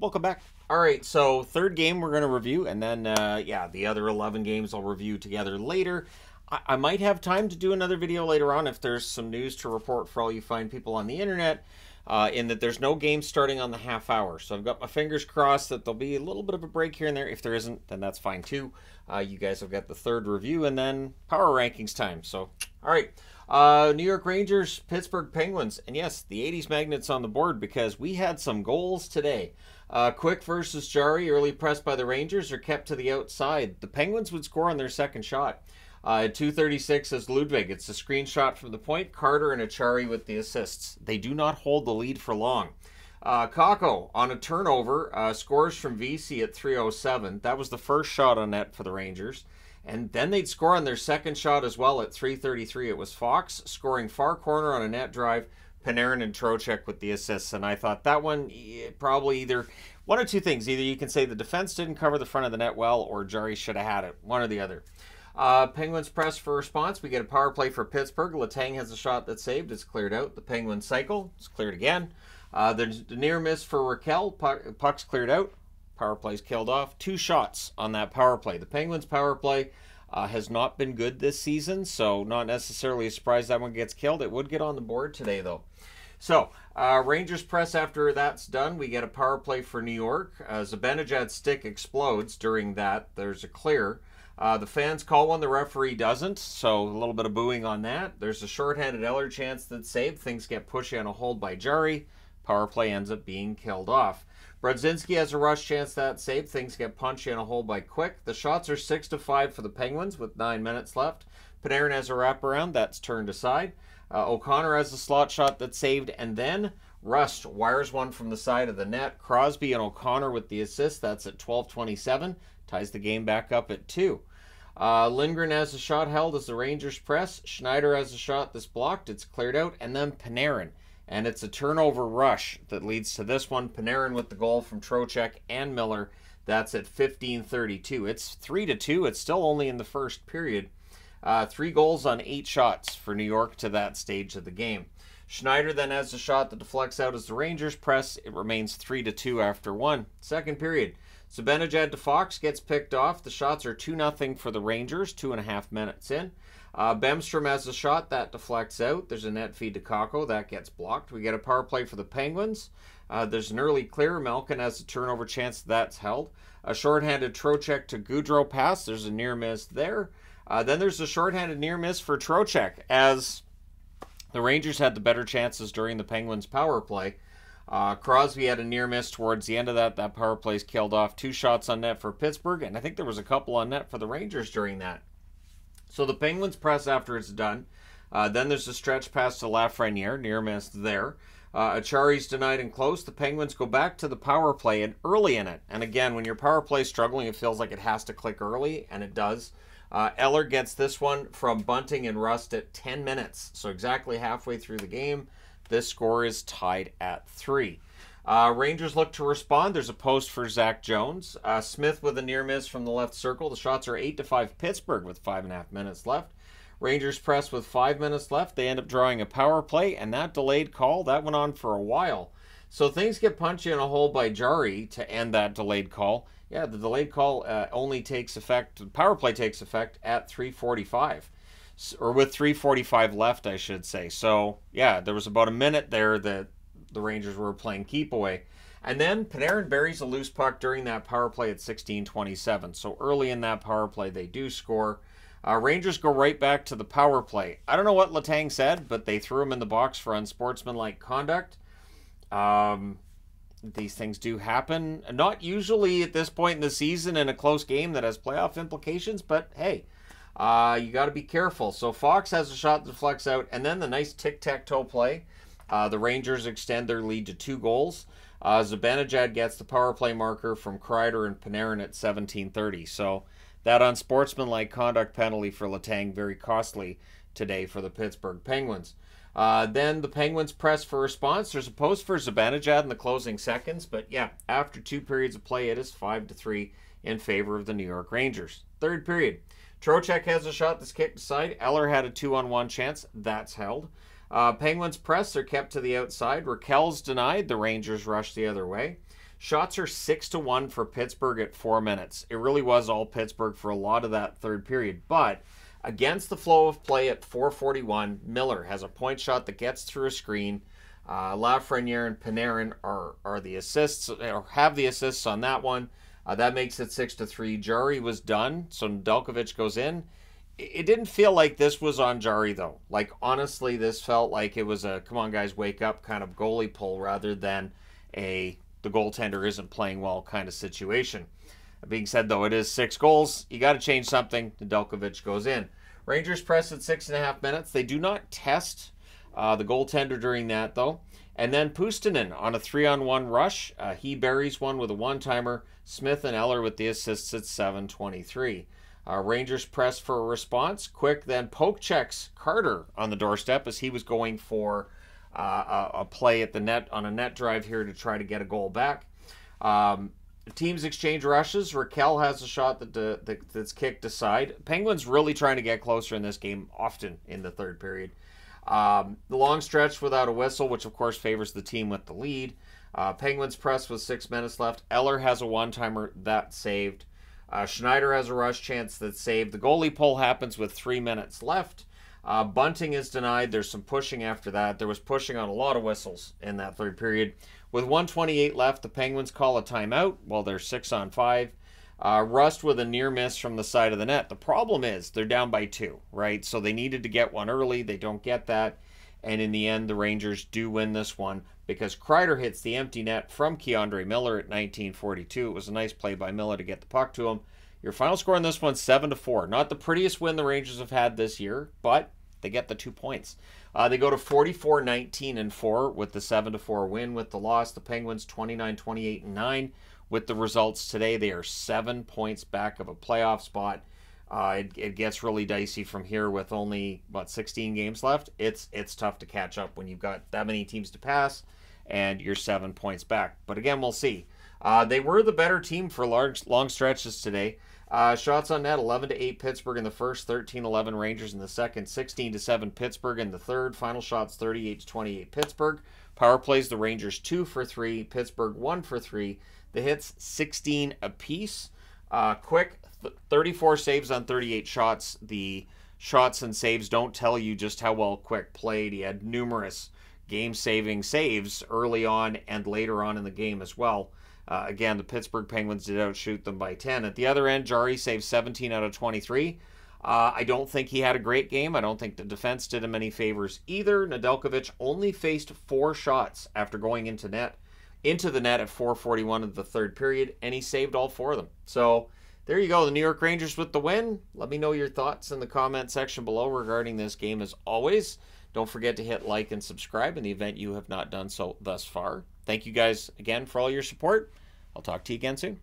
welcome back. All right, so third game we're going to review, and then, uh, yeah, the other 11 games I'll review together later. I, I might have time to do another video later on if there's some news to report for all you fine people on the internet. Uh, in that there's no game starting on the half hour. So I've got my fingers crossed that there'll be a little bit of a break here and there. If there isn't, then that's fine too. Uh, you guys have got the third review and then power rankings time. So, all right. Uh, New York Rangers, Pittsburgh Penguins. And yes, the 80s magnets on the board because we had some goals today. Uh, Quick versus Jarry, early press by the Rangers, are kept to the outside. The Penguins would score on their second shot. Uh, 236 is Ludvig. It's a screenshot from the point. Carter and Acciari with the assists. They do not hold the lead for long. Uh, Kakko on a turnover uh, scores from Vesey at 307. That was the first shot on net for the Rangers. And then they'd score on their second shot as well at 333. It was Fox scoring far corner on a net drive. Panarin and Trocheck with the assists. And I thought that one probably either one or two things. Either you can say the defense didn't cover the front of the net well or Jarry should have had it. One or the other. Uh, Penguins press for response. We get a power play for Pittsburgh. Letang has a shot that's saved. It's cleared out. The Penguins cycle. It's cleared again. Uh, there's the near miss for Rakell. Puck, puck's cleared out. Power play's killed off. Two shots on that power play. The Penguins power play uh, has not been good this season, so not necessarily a surprise that one gets killed. It would get on the board today, though. So, uh, Rangers press after that's done. We get a power play for New York. Uh, Zibanejad's stick explodes during that. There's a clear. Uh, the fans call one, the referee doesn't, so a little bit of booing on that. There's a shorthanded Eller chance that's saved. Things get pushy on a hold by Jarry. Power play ends up being killed off. Brodzinski has a rush chance that saved. Things get punchy in a hole by Quick. The shots are 6 to 5 for the Penguins with 9 minutes left. Panarin has a wraparound. That's turned aside. Uh, O'Connor has a slot shot that's saved. And then Rust wires one from the side of the net. Crosby and O'Connor with the assist. That's at 12:27. Ties the game back up at two. Uh, Lindgren has a shot held as the Rangers press. Schneider has a shot that's blocked. It's cleared out. And then Panarin. And it's a turnover rush that leads to this one. Panarin with the goal from Trocheck and Miller. That's at 15:32. It's three to two. It's still only in the first period. Uh, three goals on eight shots for New York to that stage of the game. Schneider then has a shot that deflects out as the Rangers press. It remains three to two after one. Second period. Zibanejad to Fox gets picked off. The shots are 2 0 for the Rangers, two and a half minutes in. Uh, Bemstrom has a shot that deflects out. There's a net feed to Kakko that gets blocked. We get a power play for the Penguins. Uh, there's an early clear. Malkin has a turnover chance that's held. A shorthanded Trocheck to Goodrow pass. There's a near miss there. Uh, then there's a shorthanded near miss for Trocheck as the Rangers had the better chances during the Penguins' power play. Uh, Crosby had a near miss towards the end of that. That power play's killed off. Two shots on net for Pittsburgh, and I think there was a couple on net for the Rangers during that. So the Penguins press after it's done. Uh, then there's a stretch pass to Lafreniere, near miss there. Uh, Acciari's denied and close. The Penguins go back to the power play and early in it. And again, when your power play is struggling, it feels like it has to click early, and it does. Uh, Eller gets this one from Bunting and Rust at 10 minutes. So exactly halfway through the game. This score is tied at three. Uh, Rangers look to respond. There's a post for Zach Jones. Uh, Smith with a near miss from the left circle. The shots are 8 to 5 Pittsburgh with five and a half minutes left. Rangers press with five minutes left. They end up drawing a power play, and that delayed call that went on for a while. So things get punchy in a hole by Jarry to end that delayed call. Yeah, the delayed call uh, only takes effect. The power play takes effect at 345 or with 345 left, I should say. So, yeah, there was about a minute there that the Rangers were playing keep away. And then Panarin buries a loose puck during that power play at 16:27. So early in that power play, they do score. Uh, Rangers go right back to the power play. I don't know what Letang said, but they threw him in the box for unsportsmanlike conduct. Um, these things do happen. Not usually at this point in the season in a close game that has playoff implications, but hey, uh, you got to be careful. So Fox has a shot that deflects out, and then the nice tic tac toe play. Uh, the Rangers extend their lead to two goals. Uh, Zibanejad gets the power play marker from Kreider and Panarin at 17:30. So that unsportsmanlike conduct penalty for Letang very costly today for the Pittsburgh Penguins. Uh, then the Penguins press for response. There's a post for Zibanejad in the closing seconds, but yeah, after two periods of play, it is five to three in favor of the New York Rangers. Third period. Trocheck has a shot that's kicked aside. Eller had a two on one chance. That's held. Uh, Penguins press they're kept to the outside. Rakell's denied. The Rangers rush the other way. Shots are six to one for Pittsburgh at four minutes. It really was all Pittsburgh for a lot of that third period. But against the flow of play at 441, Miller has a point shot that gets through a screen. Uh, Lafreniere and Panarin are, are the assists or have the assists on that one. Uh, that makes it six to three. Jarry was done, so Nedeljkovic goes in it didn't feel like this was on Jarry though. Like honestly, this felt like it was a come on guys wake up kind of goalie pull rather than a the goaltender isn't playing well kind of situation. That being said though, it is six goals. You got to change something. Nedeljkovic goes in. Rangers press at six and a half minutes. They do not test uh, the goaltender during that though. And then Puustinen on a three on one rush. Uh, he buries one with a one timer. Smith and Eller with the assists at 723. Uh, Rangers press for a response. Quick then poke checks Carter on the doorstep as he was going for uh, a, a, play at the net on a net drive here to try to get a goal back. Um, teams exchange rushes. Rakell has a shot that, that, that's kicked aside. Penguins really trying to get closer in this game often in the third period. Um, the long stretch without a whistle, which of course favors the team with the lead. Uh, Penguins press with six minutes left. Eller has a one timer that saved. Uh, Schneider has a rush chance that saved. The goalie pull happens with three minutes left. Uh, bunting is denied. There's some pushing after that. There was pushing on a lot of whistles in that third period. With 128 left, the Penguins call a timeout while they're six on five. Uh, Rust with a near miss from the side of the net. The problem is they're down by two, right? So they needed to get one early. They don't get that. And in the end, the Rangers do win this one because Kreider hits the empty net from K'Andre Miller at 1942. It was a nice play by Miller to get the puck to him. Your final score on this one, 7 to 4. Not the prettiest win the Rangers have had this year, but they get the two points. Uh, they go to 44 19 and 4 with the 7 to 4 win. With the loss, the Penguins 29 28 and 9. With the results today, they are seven points back of a playoff spot. Uh, it, it, gets really dicey from here with only about 16 games left. It's it's tough to catch up when you've got that many teams to pass and you're seven points back. But again, we'll see. Uh, they were the better team for large long stretches today. Uh, shots on net 11 to 8 Pittsburgh in the first, 13 11 Rangers in the second, 16 to 7 Pittsburgh in the third. Final shots 38 to 28 Pittsburgh. Power plays the Rangers 2 for 3, Pittsburgh 1 for 3. The hits 16 apiece. Uh, quick 34 saves on 38 shots. The shots and saves don't tell you just how well Quick played. He had numerous game saving saves early on and later on in the game as well. Uh, again, the Pittsburgh Penguins did outshoot them by 10. At the other end, Jarry saved 17 out of 23. Uh, I don't think he had a great game. I don't think the defense did him any favors either. Nedeljkovic only faced four shots after going into net, into the net at 4:41 of the third period, and he saved all four of them. So there you go. The New York Rangers with the win. Let me know your thoughts in the comment section below regarding this game as always. Don't forget to hit like and subscribe in the event you have not done so thus far. Thank you guys again for all your support. I'll talk to you again soon.